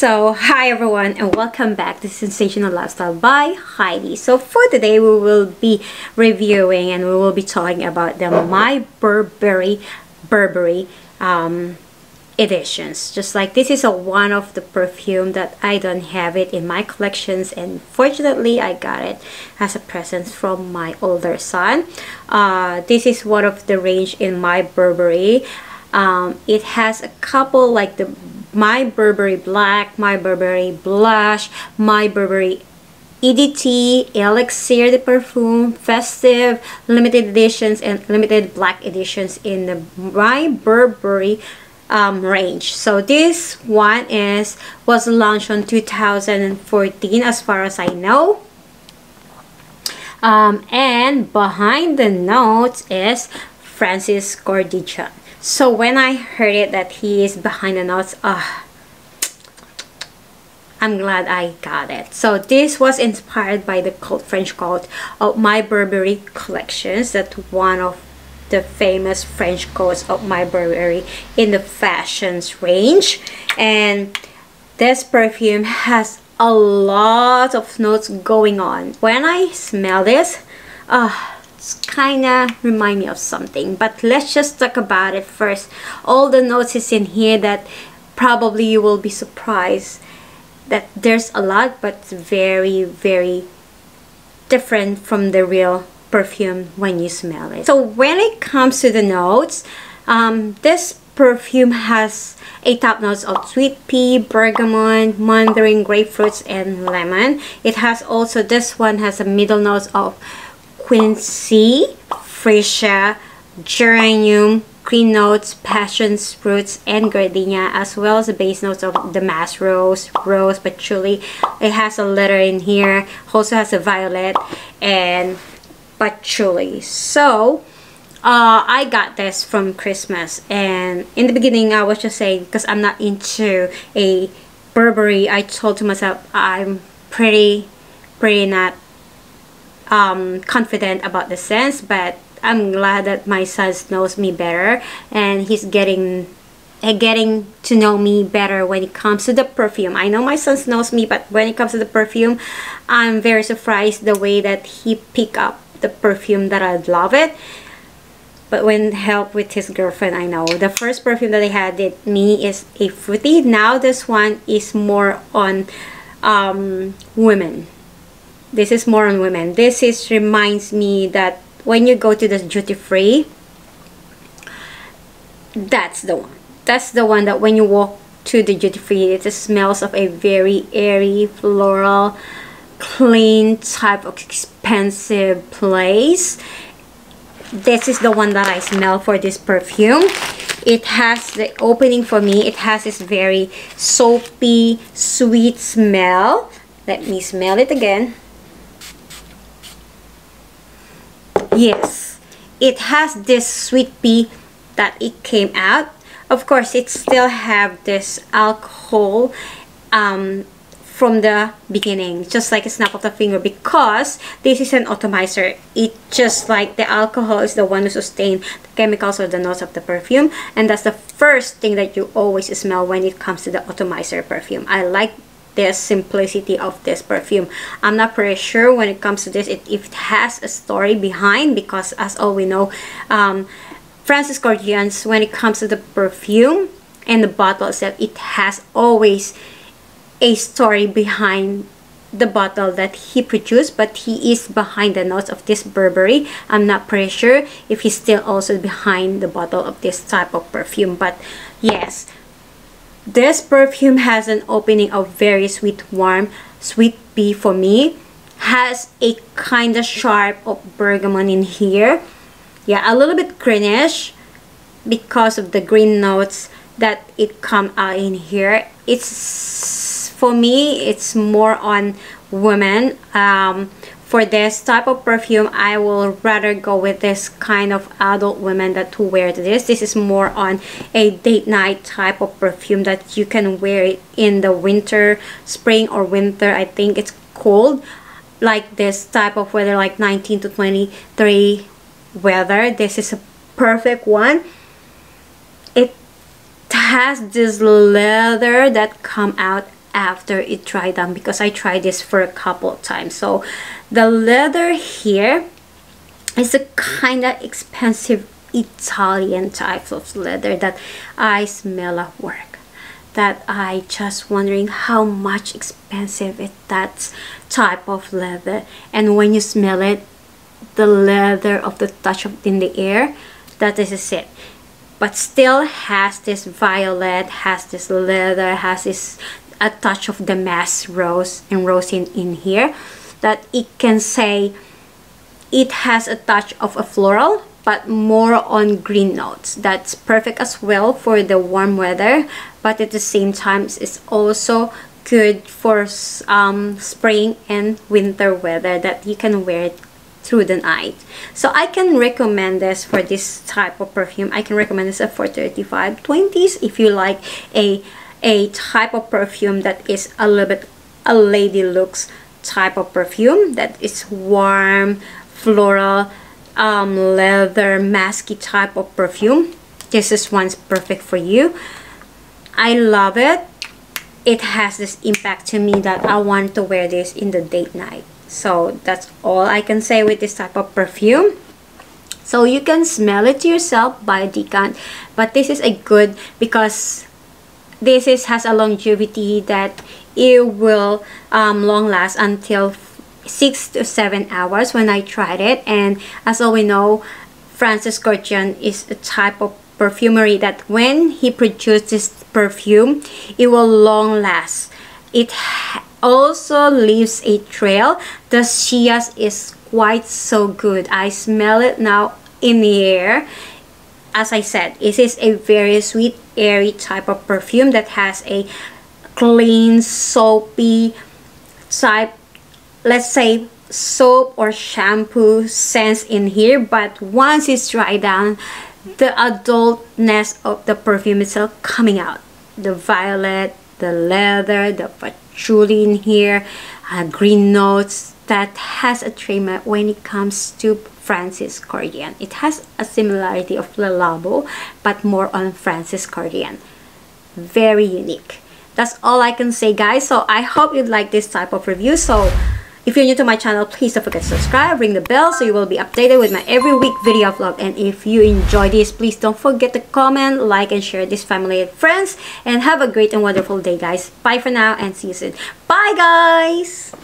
So, hi everyone and welcome back to Scentsational Lifestyle by Hayde. So, for today we will be reviewing and we will be talking about the My Burberry Burberry um, editions. Just like this is a one of the perfume that I don't have it in my collections and fortunately I got it as a present from my older son. Uh, this is one of the range in My Burberry. Um, it has a couple like the my Burberry Black, My Burberry Blush, My Burberry EDT, Elixir de Parfum, Festive, Limited Editions, and Limited Black Editions in the My Burberry um, range. So this one is was launched on 2014 as far as I know. Um, and behind the notes is Francis Kurkdjian. So when I heard it that he is behind the notes, ah, I'm glad I got it. So this was inspired by the cult French cult of my Burberry collections. That one of the famous French coats of my Burberry in the fashions range. And this perfume has a lot of notes going on. When I smell this, ah. Uh, kind of remind me of something but let's just talk about it first all the notes is in here that probably you will be surprised that there's a lot but very very different from the real perfume when you smell it so when it comes to the notes um, this perfume has a top notes of sweet pea, bergamot, mandarin, grapefruits, and lemon. It has also, this one has a middle notes of quincy, freesia, geranium, green notes, passion fruits, and gardenia, as well as the base notes of damask rose, rose, patchouli. It has a letter in here. Also has a violet and patchouli. So, uh, I got this from Christmas and in the beginning I was just saying because I'm not into a Burberry I told to myself I'm pretty pretty not um, confident about the sense, but I'm glad that my son knows me better and he's getting uh, getting to know me better when it comes to the perfume. I know my son knows me but when it comes to the perfume I'm very surprised the way that he pick up the perfume that I love it. But when help with his girlfriend I know. The first perfume that I had with me is a fruity. Now this one is more on um, women this is more on women. This is reminds me that when you go to the duty free that's the one. That's the one that when you walk to the duty free it smells of a very airy floral clean type of expensive place. This is the one that I smell for this perfume. It has the opening for me. It has this very soapy sweet smell. Let me smell it again yes. It has this sweet pea that it came out. Of course it still have this alcohol um, from the beginning just like a snap of the finger because this is an atomizer it just like the alcohol is the one who sustain the chemicals or the notes of the perfume and that's the first thing that you always smell when it comes to the atomizer perfume. I like the simplicity of this perfume. I'm not pretty sure when it comes to this it, if it has a story behind because as all we know um, francis Kurkdjian's when it comes to the perfume and the bottle itself it has always a story behind the bottle that he produced but he is behind the notes of this Burberry. I'm not pretty sure if he's still also behind the bottle of this type of perfume but yes this perfume has an opening of very sweet, warm, sweet pea for me. Has a kind of sharp of bergamot in here. Yeah, a little bit greenish because of the green notes that it come out in here. It's, for me, it's more on women. Um, for this type of perfume I will rather go with this kind of adult women that to wear this. This is more on a date night type of perfume that you can wear it in the winter spring or winter. I think it's cold like this type of weather like 19 to 23 weather. This is a perfect one. It has this leather that come out after it dried down because I tried this for a couple of times. So the leather here is a kind of expensive Italian type of leather that I smell at work that I just wondering how much expensive it that type of leather. And when you smell it the leather of the touch of in the air that is it. But still has this violet has this leather has this a touch of damask rose and rosin in, here that it can say it has a touch of a floral but more on green notes. That's perfect as well for the warm weather but at the same time it's also good for um, spring and winter weather that you can wear it through the night. So I can recommend this for this type of perfume. I can recommend this for 35 20s if you like a a type of perfume that is a little bit a lady looks type of perfume that is warm floral um, leather masky type of perfume. This is one's perfect for you. I love it. It has this impact to me that I want to wear this in the date night. So that's all I can say with this type of perfume. So you can smell it yourself by decant but this is a good because this is has a longevity that it will um, long last until six to seven hours when I tried it. And as all we know Francis Kurkdjian is a type of perfumery that when he produced this perfume it will long last. It also leaves a trail. The Shias is quite so good. I smell it now in the air as I said this is a very sweet airy type of perfume that has a clean soapy type let's say soap or shampoo scents in here. But once it's dried down the adultness of the perfume itself coming out. The violet the leather the patchouli in here uh, green notes that has a treatment when it comes to Francis Kurkdjian. It has a similarity of Le Labo, but more on Francis Kurkdjian. Very unique. That's all I can say guys. So I hope you like this type of review. So if you're new to my channel, please don't forget to subscribe, ring the bell so you will be updated with my every week video vlog. And if you enjoy this, please don't forget to comment, like, and share this family and friends. And have a great and wonderful day, guys. Bye for now and see you soon. Bye, guys!